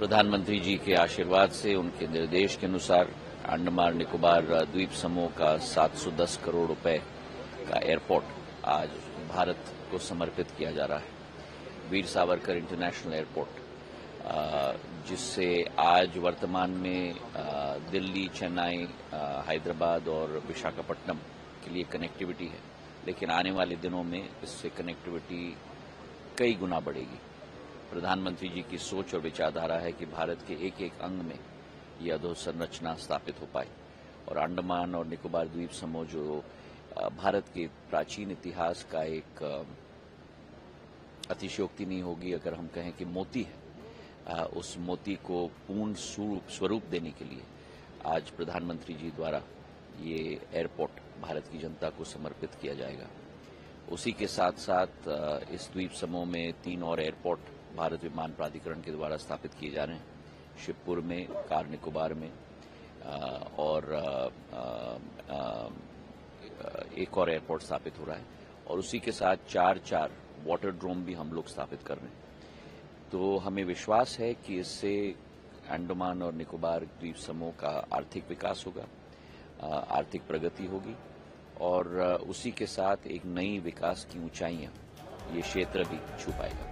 प्रधानमंत्री जी के आशीर्वाद से, उनके निर्देश के अनुसार अंडमान निकोबार द्वीप समूह का 710 करोड़ रुपए का एयरपोर्ट आज भारत को समर्पित किया जा रहा है। वीर सावरकर इंटरनेशनल एयरपोर्ट जिससे आज वर्तमान में दिल्ली, चेन्नई हैदराबाद और विशाखापट्टनम के लिए कनेक्टिविटी है। लेकिन आने वाले दिनों में इससे कनेक्टिविटी कई गुना बढ़ेगी। प्रधानमंत्री जी की सोच और विचारधारा है कि भारत के एक एक अंग में यह अधोसंरचना स्थापित हो पाए। और अंडमान और निकोबार द्वीप समूह जो भारत के प्राचीन इतिहास का एक अतिशयोक्ति नहीं होगी अगर हम कहें कि मोती है। उस मोती को पूर्ण स्वरूप देने के लिए आज प्रधानमंत्री जी द्वारा ये एयरपोर्ट भारत की जनता को समर्पित किया जाएगा। उसी के साथ साथ इस द्वीप समूह में तीन और एयरपोर्ट भारत विमान प्राधिकरण के द्वारा स्थापित किए जा रहे हैं। शिवपुर में कार निकोबार में और एक और एयरपोर्ट स्थापित हो रहा है। और उसी के साथ चार चार वाटर ड्रोम भी हम लोग स्थापित कर रहे हैं। तो हमें विश्वास है कि इससे अंडमान और निकोबार द्वीप समूह का आर्थिक विकास होगा आर्थिक प्रगति होगी, और उसी के साथ एक नई विकास की ऊंचाइयाँ, ये क्षेत्र भी छू पाएगा।